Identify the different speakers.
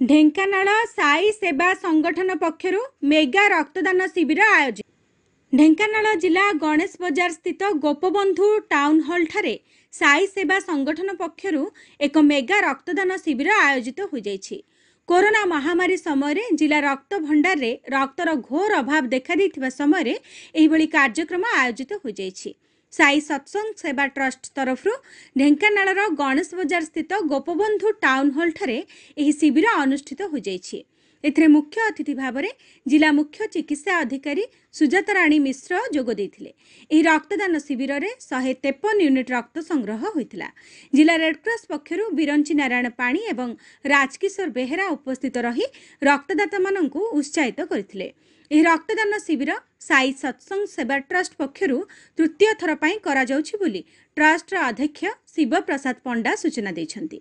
Speaker 1: ଢେଙ୍କାନାଳ ସାଇ ସେବା ସଂଗଠନ ପକ୍ଷରୁ ମେଗା ରକ୍ତଦାନ ଶିବିର ଆୟୋଜିତ। ଢେଙ୍କାନାଳ ଜିଲ୍ଲା ଗଣେଶ ବଜାର ସ୍ଥିତ ଗୋପବନ୍ଧୁ ଟାଉନ୍ ହଲ୍ଠାରେ ସାଇ ସେବା ସଂଗଠନ ପକ୍ଷରୁ ଏକ ମେଗା ରକ୍ତଦାନ ଶିବିର ଆୟୋଜିତ ହୋଇଯାଇଛି। କରୋନା ମହାମାରୀ ସମୟରେ ଜିଲ୍ଲା ରକ୍ତ ଭଣ୍ଡାରରେ ରକ୍ତର ଘୋର ଅଭାବ ଦେଖାଦେଇଥିବା ସମୟରେ ଏହିଭଳି କାର୍ଯ୍ୟକ୍ରମ ଆୟୋଜିତ ହୋଇଯାଇଛି। ସାଇ ସତ୍ସଙ୍ଗ ସେବା ଟ୍ରଷ୍ଟ ତରଫରୁ ଢେଙ୍କାନାଳର ଗଣେଶ ବଜାର ସ୍ଥିତ ଗୋପବନ୍ଧୁ ଟାଉନ୍ ହଲ୍ଠାରେ ଏହି ଶିବିର ଅନୁଷ୍ଠିତ ହୋଇଯାଇଛି। ଏଥିରେ ମୁଖ୍ୟ ଅତିଥି ଭାବରେ ଜିଲ୍ଲା ମୁଖ୍ୟ ଚିକିତ୍ସା ଅଧିକାରୀ ସୁଜାତା ରାଣୀ ମିଶ୍ର ଯୋଗ ଦେଇଥିଲେ। ଏହି ରକ୍ତଦାନ ଶିବିରରେ ଶହେ ତେପନ ୟୁନିଟ୍ ରକ୍ତ ସଂଗ୍ରହ ହୋଇଥିଲା। ଜିଲ୍ଲା ରେଡ୍କ୍ରସ୍ ପକ୍ଷରୁ ବିରଞ୍ଚି ନାରାୟଣ ପାଣି ଏବଂ ରାଜକିଶୋର ବେହେରା ଉପସ୍ଥିତ ରହି ରକ୍ତଦାତାମାନଙ୍କୁ ଉତ୍ସାହିତ କରିଥିଲେ। ଏହି ରକ୍ତଦାନ ଶିବିର ସାଇ ସତ୍ସଙ୍ଗ ସେବା ଟ୍ରଷ୍ଟ ପକ୍ଷରୁ ତୃତୀୟ ଥର ପାଇଁ କରାଯାଉଛି ବୋଲି ଟ୍ରଷ୍ଟର ଅଧ୍ୟକ୍ଷ ଶିବ ପ୍ରସାଦ ପଣ୍ଡା ସୂଚନା ଦେଇଛନ୍ତି।